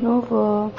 如果